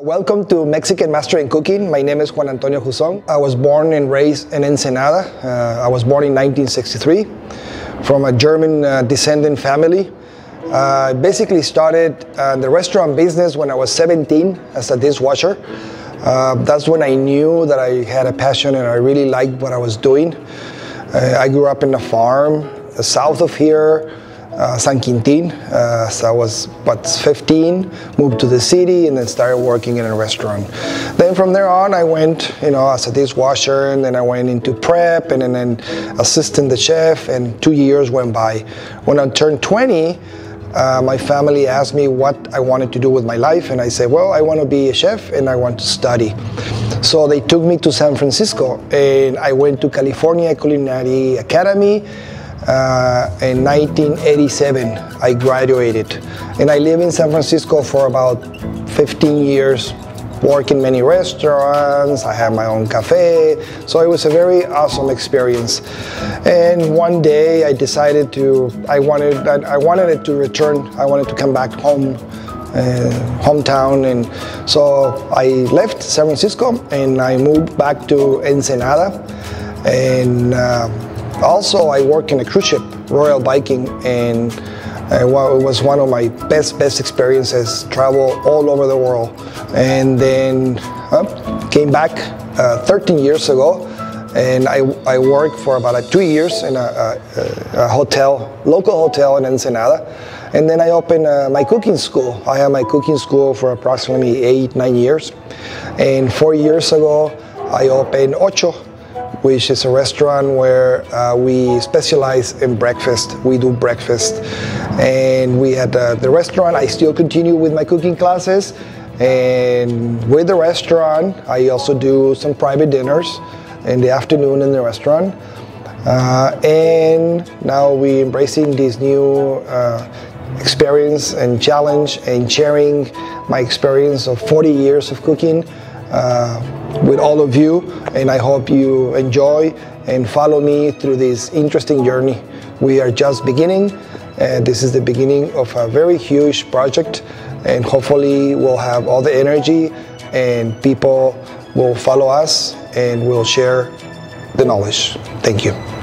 Welcome to Mexican Master in Cooking. My name is Juan Antonio Hussong. I was born and raised in Ensenada. Uh, I was born in 1963 from a German uh, descendant family. I uh, basically started uh, the restaurant business when I was 17 as a dishwasher. Uh, that's when I knew that I had a passion and I really liked what I was doing. Uh, I grew up in a farm south of here uh, San Quintin. Uh, so I was but 15, moved to the city, and then started working in a restaurant. Then from there on, I went, you know, as a dishwasher, and then I went into prep, and then, then assistant the chef, and two years went by. When I turned 20. Uh, my family asked me what I wanted to do with my life, and I said, Well, I want to be a chef and I want to study. So they took me to San Francisco, and I went to California Culinary Academy uh, in 1987, I graduated. And I lived in San Francisco for about 15 years, worked in many restaurants, I had my own cafe, so it was a very awesome experience. And one day I decided to, I wanted, I wanted it to return, I wanted to come back home uh, hometown and so I left San Francisco and I moved back to Ensenada and uh, also, I work in a cruise ship, Royal Viking, and uh, it was one of my best, best experiences, travel all over the world. And then uh, came back uh, 13 years ago, and I, I worked for about two years in a, a, a, hotel, local hotel in Ensenada. And then I opened uh, my cooking school. I had my cooking school for approximately eight, nine years. And four years ago, I opened Osho, which is a restaurant where uh, we specialize in breakfast. We do breakfast. And we had uh, the restaurant, I still continue with my cooking classes. And with the restaurant, I also do some private dinners in the afternoon in the restaurant. Uh, and now we're embracing this new uh, experience and challenge and sharing my experience of 40 years of cooking Uh, with all of you, and I hope you enjoy and follow me through this interesting journey. We are just beginning, and this is the beginning of a very huge project, and hopefully, we'll have all the energy and people will follow us and we'll share the knowledge. Thank you.